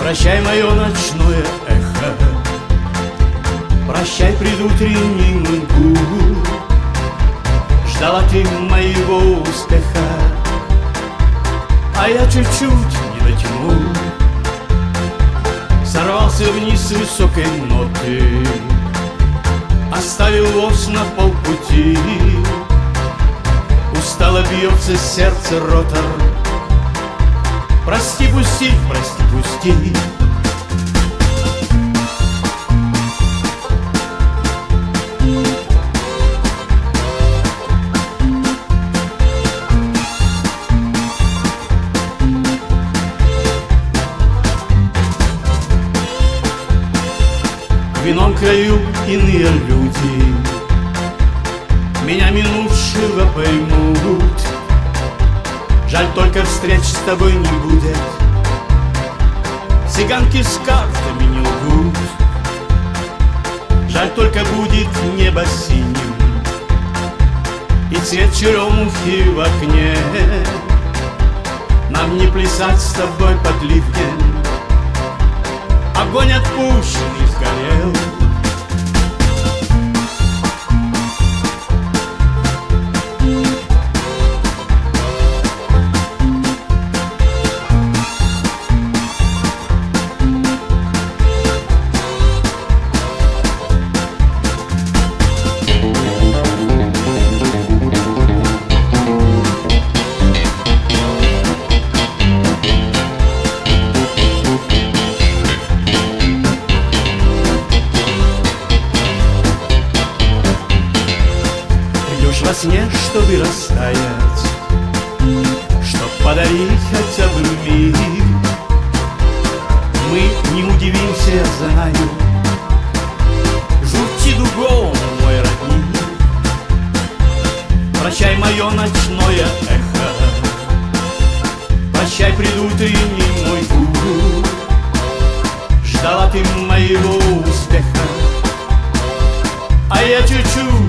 Прощай, мое ночное эхо. Прощай, предутренний мгу Ждала ты моего успеха А я чуть-чуть не дотянул Сорвался вниз с высокой ноты Оставил ложь на полпути. Устало бьется сердце ротор Прости, пусти, прости, пусти. Вином краю иные люди. Меня минувшего поймут Жаль, только встреч с тобой не будет. Цыганки с картами не лгут. Жаль, только будет небо синим. И цвет черемухи в окне. Нам не плясать с тобой под ливнем. Огонь отпущенный сгорел во сне, чтобы растаять Чтоб подарить хотя бы миг Мы не удивимся, я знаю Журчи дугом, мой родник. Прощай, мое ночное эхо. Прощай, предутренний мой гул Ждала ты моего успеха А я чуть-чуть